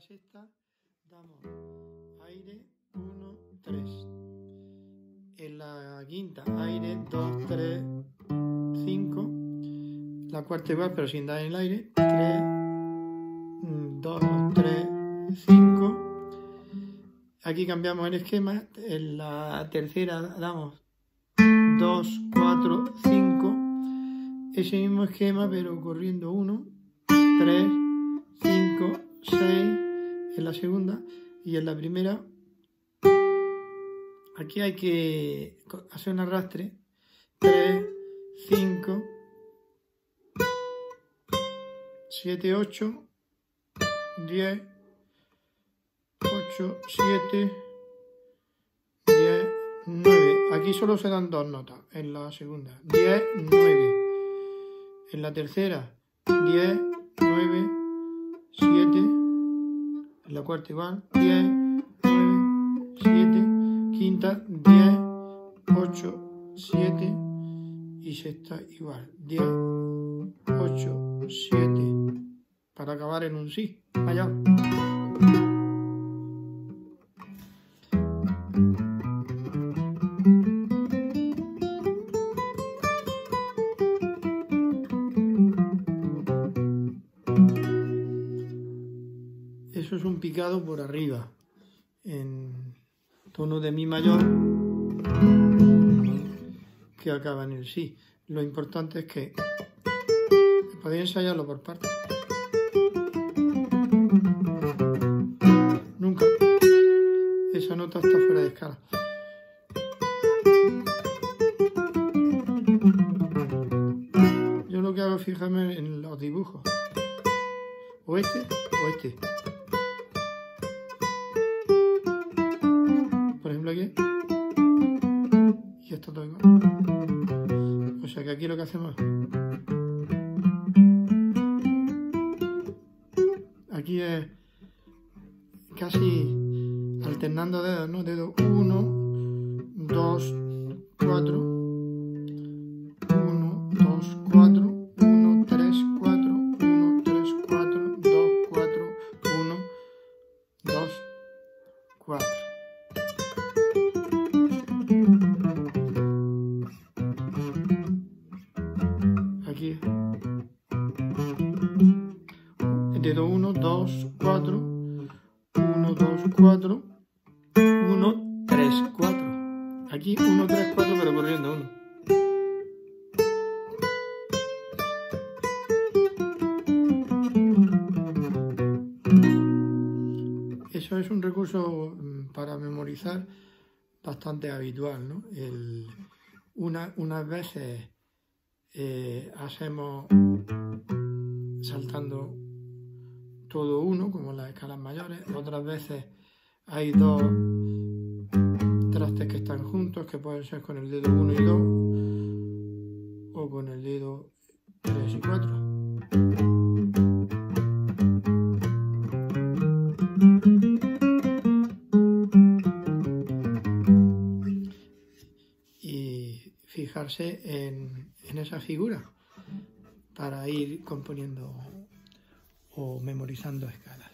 sexta damos aire 1, 3. En la quinta aire 2, 3, 5. La cuarta igual pero sin dar en el aire. 3, 2, 3, 5. Aquí cambiamos el esquema. En la tercera damos 2, 4, 5. Ese mismo esquema pero corriendo 1, 3, 5, 6 en la segunda y en la primera. Aquí hay que hacer un arrastre. 3, 5, 7, 8, 10, 8, 7, 10, 9. Aquí solo se dan dos notas en la segunda. 10, 9. En la tercera, 10, 9, 7. La cuarta igual, 10, 9, 7. Quinta, 10, 8, 7. Y sexta igual, 10, 8, 7. Para acabar en un sí. Allá. Eso es un picado por arriba, en tono de mi mayor, que acaba en el sí. Lo importante es que podéis ensayarlo por partes. Nunca. Esa nota está fuera de escala. Yo lo que hago es fijarme en los dibujos. O este o este. Aquí. Y esto. O sea que aquí lo que hacemos aquí es casi alternando dedos, ¿no? Dedo 1, 2, 4, 1, 2, 4, 1, 3, 4, 1, 3, 4, 2, 4, 1, 2, 4. Dedo 1, 2, 4, 1, 2, 4, 1, 3, 4. Aquí 1, 3, 4, pero corriendo 1. Eso es un recurso mm, para memorizar bastante habitual, ¿no? El, una, unas veces eh, hacemos saltando todo uno, como las escalas mayores. Otras veces hay dos trastes que están juntos, que pueden ser con el dedo 1 y 2, o con el dedo 3 y 4. Y fijarse en, en esa figura para ir componiendo o memorizando escalas.